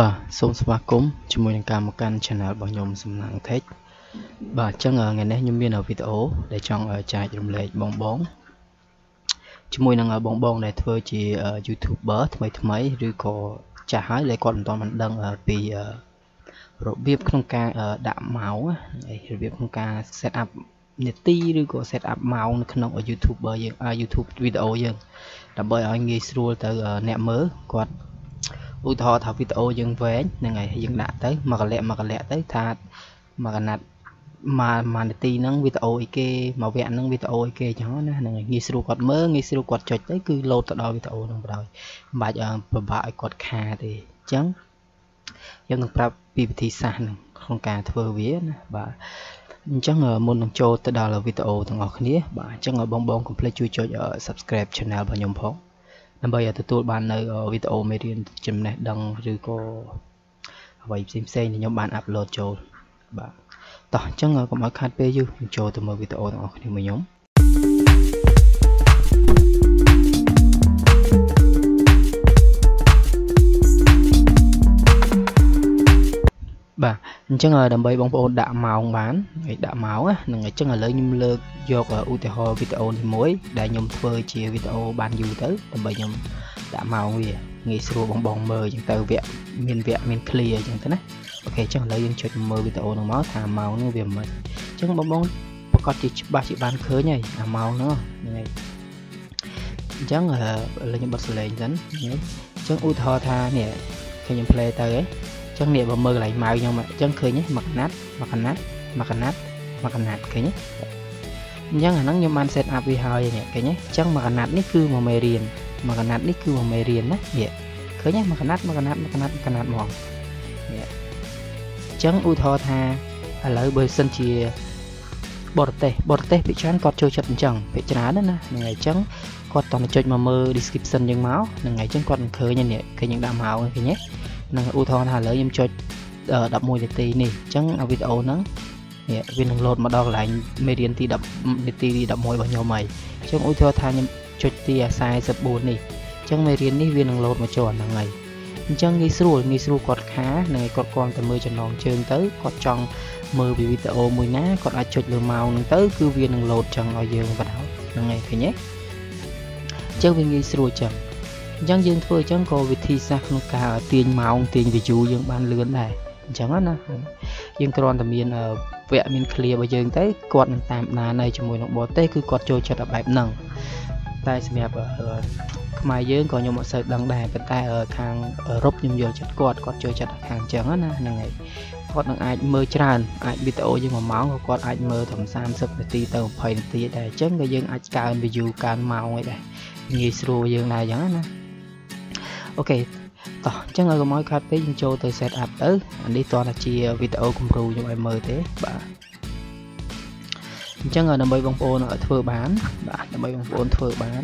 បាទសូមស្វាគមន៍ជាមួយនឹងការមកកាន់ Channel របស់ខ្ញុំសំណាង Tech បាទអញ្ចឹងថ្ងៃនេះខ្ញុំមានវីដេអូដែលចង់ចែករំលែកបងបងជាមួយនឹងបងបងដែលធ្វើជា YouTuber ថ្មីថ្មីឬក៏ចាស់ហើយដែលគាត់មិនទាន់មិនដឹងពីរបៀបក្នុងការដាក់ម៉ោងរបៀបក្នុងការ set up នាទីឬក៏ set up ម៉ោងនៅក្នុង YouTuber យើង YouTube វីដេអូយើងដើម្បីឲ្យងាយស្រួលទៅអ្នកមើលគាត់ ឧទាហរណ៍ថាវីដេអូយើងវែងហ្នឹងហើយយើងដាក់ទៅមួយកលៈមួយកលៈទៅថាមួយកណាត់មួយមួយនាទីហ្នឹងវីដេអូអីគេមួយវគ្គហ្នឹងវីដេអូអីគេអញ្ចឹងណាហ្នឹងហើយងាយស្រួលគាត់មើលងាយស្រួលគាត់ចុចទៅគឺលោតទៅដល់វីដេអូហ្នឹងបណ្ដោយមិនបាច់ពិបាកឲ្យគាត់ខាទេអញ្ចឹងយើងនឹងប្រាប់ពីវិធីសាស្ត្រហ្នឹងក្នុងការធ្វើវាណាបាទអញ្ចឹងមុននឹងចូលទៅដល់វីដេអូទាំងអស់គ្នាបាទអញ្ចឹងបងបងកុំភ្លេចជួយចុច Subscribe Channel របស់ខ្ញុំផង ដើម្បីទទួលបាននៅវីដេអូមេរៀនចំណេះដឹងឬក៏អ្វីផ្សេងផ្សេងដែលខ្ញុំបានអាប់ឡូតចូលបាទតោះអញ្ចឹងកុំឲ្យខាត់ពេលយូរចូលទៅមើលវីដេអូទាំងអស់គ្នាមួយខ្ញុំ បាទអញ្ចឹងដើម្បីបងប្អូនដាក់ម៉ោងបានហើយដាក់ម៉ោងហ្នឹងអញ្ចឹងឥឡូវខ្ញុំលើកយកឧទាហរណ៍វីដេអូនេះមួយដែលខ្ញុំធ្វើជាវីដេអូបានយូរទៅដើម្បីខ្ញុំដាក់ម៉ោងវាងាយស្រួលបងបងមើលអញ្ចឹងទៅវគ្គមានវគ្គមាន clear អញ្ចឹងទៅណាអូខេអញ្ចឹងឥឡូវយើងចុចមើលវីដេអូហ្នឹងមកថាម៉ោងហ្នឹងវាមិនអញ្ចឹងបងបងប្រកាសជាច្បាស់ជាបានឃើញហើយអាម៉ោងហ្នឹងហ្នឹងហើយអញ្ចឹងឥឡូវខ្ញុំបិទសលេងសិនហ្នឹងអញ្ចឹងឧទាហរណ៍ថានេះឃើញខ្ញុំ play ទៅហ៎ ចឹងនេះបើមើលកន្លែងម៉ៅខ្ញុំអញ្ចឹងឃើញទេមួយកណាត់មួយកណាត់មួយកណាត់មួយកណាត់ឃើញទេអញ្ចឹងអាហ្នឹងខ្ញុំបាន set up វាហើយនេះឃើញទេអញ្ចឹងមួយកណាត់នេះគឺមួយមេរៀនមួយកណាត់នេះគឺមួយមេរៀនណានេះឃើញទេមួយកណាត់មួយកណាត់មួយកណាត់មួយកណាត់ហ្មងនេះអញ្ចឹងឧទាហរណ៍ថាឥឡូវបើសិនជាបរទេសបរទេសភាគច្រើនគាត់ចូលចិត្តអញ្ចឹងភាគច្រើនណាហ្នឹងហើយអញ្ចឹងគាត់តោះចុចមកមើល description យើងមកហ្នឹងហើយអញ្ចឹងគាត់មិនឃើញនេះឃើញយើងដាក់មកឃើញទេ នឹងឧទាហរណ៍ថាឥឡូវខ្ញុំចុច11នាទីនេះអញ្ចឹងវីដេអូហ្នឹងនេះវានឹងលោតមកដល់កន្លែងមេរៀនទី10នាទីទី11របស់ខ្ញុំហើយអញ្ចឹងឧទាហរណ៍ថាខ្ញុំចុចទី44នេះអញ្ចឹងមេរៀននេះវានឹងលោតមកចូលអាហ្នឹងហើយអញ្ចឹងងាយស្រួលងាយស្រួលគាត់ខានឹងគាត់គ្រាន់តែមើលចំណងជើងទៅគាត់ចង់មើលវីដេអូមួយណាគាត់អាចចុចលើម៉ោងហ្នឹងទៅគឺវានឹងលោតចឹងឲ្យយើងបណ្ដោយហ្នឹងហើយឃើញទេអញ្ចឹងវាងាយស្រួលចឹង អញ្ចឹងយើងធ្វើអញ្ចឹងក៏វិធីសាស្ត្រក្នុងការទាញម៉ោងទាញ view យើងបានលឿនដែរអញ្ចឹងណាយើងគ្រាន់តែមានវគ្គមាន clear របស់យើងទៅគាត់នឹងតាមដាននៅជាមួយនឹងបរទេសគឺគាត់ចូលចិត្តបែបហ្នឹងតែសម្រាប់ខ្មែរយើងក៏ខ្ញុំអត់សូវដឹងដែរប៉ុន្តែខាងអឺរ៉ុបខ្ញុំយល់ចិត្តគាត់គាត់ចូលចិត្តខាងអញ្ចឹងណាហ្នឹងហើយគាត់នឹងអាចមើលច្រើនអាចវីដេអូយើង1ម៉ោងក៏គាត់អាចមើលត្រឹម30នាទីទៅ20នាទីដែរអញ្ចឹងក៏យើងអាចកើន view កើនម៉ោងអីដែរងាយស្រួលយើងដែរអញ្ចឹងណា អូខេតោះអញ្ចឹងឲ្យកុំឲ្យខាត់ពេកយើងចូលទៅ set up ទៅអានេះតោះតែជាវីដេអូគំរូខ្ញុំឲ្យមើលទេបាទអញ្ចឹងដើម្បីបងប្អូនធ្វើបានបាទដើម្បីបងប្អូនធ្វើបាន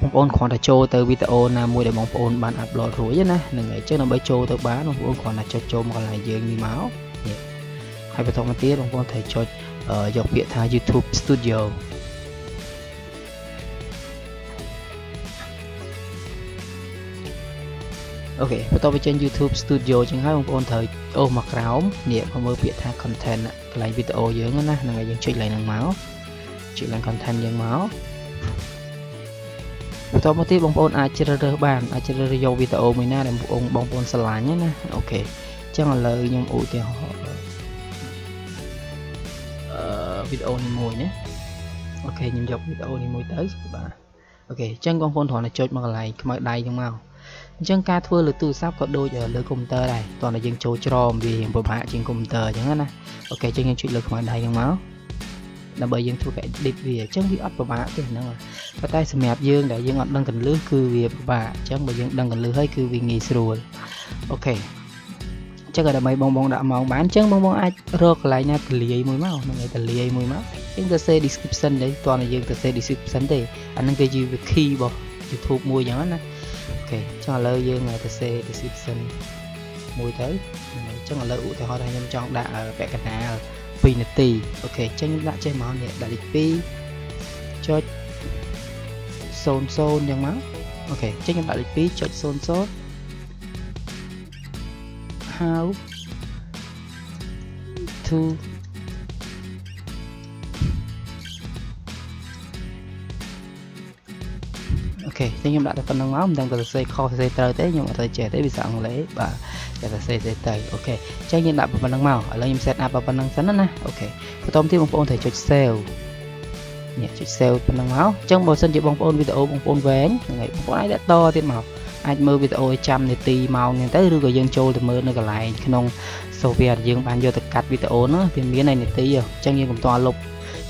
បងប្អូនគ្រាន់តែចូលទៅវីដេអូណាមួយដែលបងប្អូនបានអាប់ឡូតរួចណាហ្នឹងហើយអញ្ចឹងដើម្បីចូលទៅបានបងប្អូនគ្រាន់តែចុចចូលមកកន្លែងយើងនេះមកនេះហើយបន្តមកទៀតបងប្អូនត្រូវចុចយកពាក្យថា YouTube Studio អូខេបន្ទាប់ពីចេញ YouTube Studio ចឹងហើយបងប្អូនត្រូវអូសមកក្រោមនេះមកមើលពាក្យថា content កន្លែងវីដេអូយើងណាហ្នឹងហើយយើងចុចកន្លែងហ្នឹងមកចុចឡើង content យើងមកបន្តមកទៀតបងប្អូនអាចជ្រើសរើសបានអាចជ្រើសរើសយកវីដេអូមួយណាដែលបងបងប្អូនស្រឡាញ់ណាokay អញ្ចឹងឥឡូវខ្ញុំឧទាហរណ៍អឺវីដេអូនេះមួយណា okay ខ្ញុំយកវីដេអូនេះមួយទៅបាទ okay អញ្ចឹងបងប្អូនគ្រាន់តែចុចមកកន្លែងខ្មៅដៃហ្នឹងមក អញ្ចឹងការធ្វើលើទូរស័ព្ទក៏ដូចលើកុំព្យូទ័រដែរតោះតែយើងចូល Chrome វារៀងពិបាកជាងកុំព្យូទ័រអញ្ចឹងណា okay អញ្ចឹងយើងចុចលើខ្មៅដៃហ្នឹងមកដើម្បីយើងធ្វើការ edit វាអញ្ចឹងវាអត់ពិបាកទេហ្នឹងប៉ុន្តែសម្រាប់យើងដែលយើងអត់ដឹងកន្លឹះគឺវាពិបាកអញ្ចឹងបើយើងដឹងកន្លឹះហើយគឺវាងាយស្រួលokay អញ្ចឹងដើម្បីបងបងដាក់ម៉ោងបានអញ្ចឹងបងបងអាចរកកន្លែងណាទលាយមួយមកហ្នឹងឯងទលាយមួយមកយើងទៅ សេរ description ទេតោះតែយើងទៅ សេរ description ទេអាហ្នឹងគឺជា key របស់ YouTube មួយអញ្ចឹងណា okay ចុះឥឡូវយើងទៅសេ description មួយទៅអញ្ចឹងឥឡូវឧទាហរណ៍ថាខ្ញុំចង់ដាក់ពាក់កណ្ដាល2នាទី okay អញ្ចឹងខ្ញុំដាក់ចេះមកនេះដាក់លេខ2ចុច00អញ្ចឹងមក okay អញ្ចឹងខ្ញុំដាក់លេខ2ចុច00 how to ខេចឹងខ្ញុំដាក់តែប៉ុណ្ណឹងមកមិនដឹងទៅសរសេរខុសសរសេរត្រូវទេខ្ញុំអត់ទៅចេះទេភាសាអង់គ្លេសបាទតែសរសេរទៅ okay ចឹងខ្ញុំដាក់ប៉ុណ្ណឹងមកឥឡូវខ្ញុំ set up ប៉ុណ្ណឹងសិនណា okay បន្តទៀតបងប្អូនត្រូវចុច save នេះចុច save ប៉ុណ្្នឹងមកអញ្ចឹងបើសិនជាបងប្អូនវីដេអូបងប្អូនវែងហ្នឹងហើយបងប្អូនអាចដាក់តទៀតមកអាចមើលវីដេអូចាំនាទីម៉ោងហ្នឹងទៅឬក៏យើងចូលទៅមើលនៅកន្លែងក្នុង software យើងបានយកទៅកាត់វីដេអូហ្នឹងវាមានឯនាទីអញ្ចឹងយើងកុំតលុប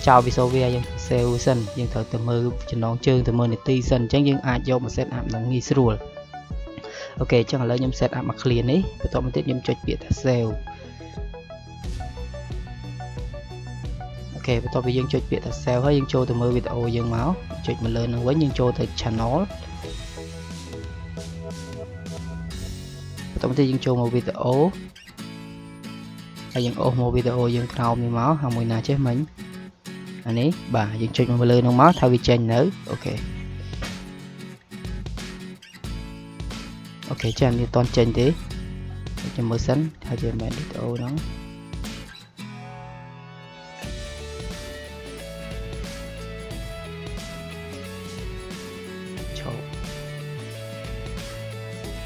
ចោល software យើង save សិនយើងត្រូវទៅមើលចំណងជើងទៅមើលនាទីសិនអញ្ចឹងយើងអាចយកមក set up នឹងងាយស្រួលអូខេអញ្ចឹងឥឡូវខ្ញុំ set up មក clear នេះបន្តមកទៀតខ្ញុំចុចពាក្យថា save ខេបន្ទាប់ពីយើងចុចពាក្យថា save ហើយយើងចូលទៅមើលវីដេអូយើងមកចុចមកលើនឹងវិញយើងចូលទៅ channel បន្ទាប់ពីយើងចូលមកវីដេអូហើយយើងអូសមកវីដេអូយើងក្រោមនេះមកហើយមួយណាចេះមិញ អានេះបាទយើងចុចមកលើនឹងមកថាវាចេញនៅអូខេអូខេចានេះអត់ទាន់ចេញទេខ្ញុំមើលសិនថាជាមែនវីដេអូហ្នឹង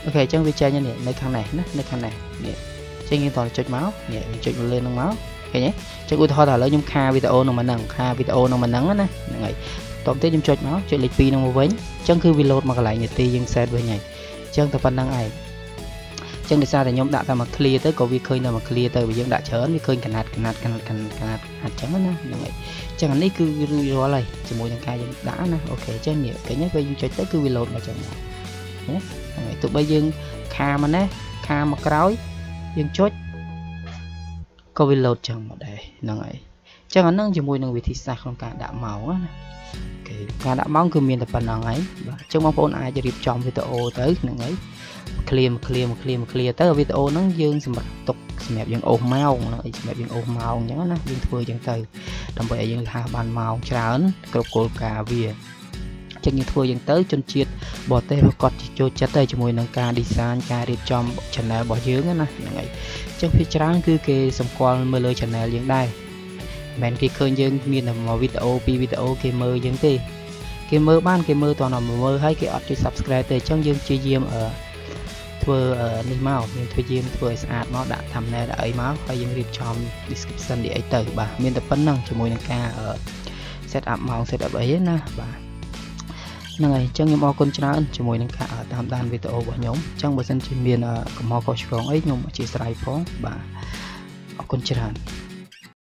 អូខេអញ្ចឹងវាចេញនេះនៅខាងនេះណានៅខាងនេះនេះអញ្ចឹងយើងតចុចមកនេះយើងចុចលើនឹងមក ឃើញទេចុចឧទាហរណ៍ថាឥឡូវខ្ញុំខាវីដេអូនឹងមកហ្នឹងខាវីដេអូនឹងមកហ្នឹងណាហ្នឹងហើយតបទៀតខ្ញុំចុចមកចុចលេខ2នឹងមកវិញអញ្ចឹងគឺវាលោតមកកន្លែងនាទីយើង set វិញហើយអញ្ចឹងតែប៉ុណ្្នឹងឯងចឹងដោយសារតែខ្ញុំដាក់តែមក clear ទៅក៏វាឃើញតែមក clear ទៅបើយើងដាក់ច្រើនវាឃើញកណាត់កណាត់កណាត់កណាត់កណាត់អញ្ចឹងណាហ្នឹងហើយអញ្ចឹងអានេះគឺរួចរាល់ហើយជាមួយនឹងការយើងដាក់ណាអូខេអញ្ចឹងនេះឃើញពេលយើងចុចទៅគឺវាលោតមកចឹងណាហើយទោះបីយើងខាមកណាខាមកក្រោយយើងចុច ក៏វា load ចឹងមកដែរហ្នឹងហើយអញ្ចឹងអានឹងជាមួយនឹងវិធីសាស្ត្រក្នុងការដាក់ម៉ោងណាអូខេការដាក់ម៉ោងគឺមានតែប៉ុណ្្នឹងហើយបាទអញ្ចឹងបងប្អូនអាចរៀបចំវីដេអូទៅហ្នឹងហើយ clear clear clear clear ទៅវីដេអូហ្នឹងយើងសម្រាប់ទុកសម្រាប់យើងអូសម៉ោងហ្នឹងអីសម្រាប់យើងអូសម៉ោងអញ្ចឹងណាយើងធ្វើអញ្ចឹងទៅដើម្បីឲ្យយើងថាបានម៉ោងច្រើនគ្រប់គោលការណ៍វា ចឹងយើងធ្វើយ៉ាងទៅជនជាតិបរទេសគាត់ចូលចិត្តទៅជាមួយនឹងការ design ការរៀបចំ channel របស់យើងណាហ្នឹងហើយចឹងភាគច្រើនគឺគេសម្គាល់មើលលើ channel យើងដែរមិនមែនគេឃើញយើងមានតែមួយវីដេអូពីរវីដេអូគេមើលយើងទេគេមើលបានគេមើលតោះតែមើលហើយគេអត់ជួយ subscribe ទេអញ្ចឹងយើងព្យាយាមអឺធ្វើនេះមកយើងធ្វើយាមធ្វើឲ្យស្អាតមកដាក់ thumbnail ដាក់អីមកហើយយើងរៀបចំ description នេះអីទៅបាទមានតែប៉ុណ្្នឹងជាមួយនឹងការ set up ម៉ោង set up អីណាបាទ ហ្នឹងហើយអញ្ចឹងខ្ញុំអរគុណច្រើនជាមួយនឹងការតាមដានវីដេអូរបស់ខ្ញុំអញ្ចឹងបើសិនជាមានកំហុសខុសឆ្គងអីខ្ញុំអធិស្ឋានផងបាទអរគុណច្រើន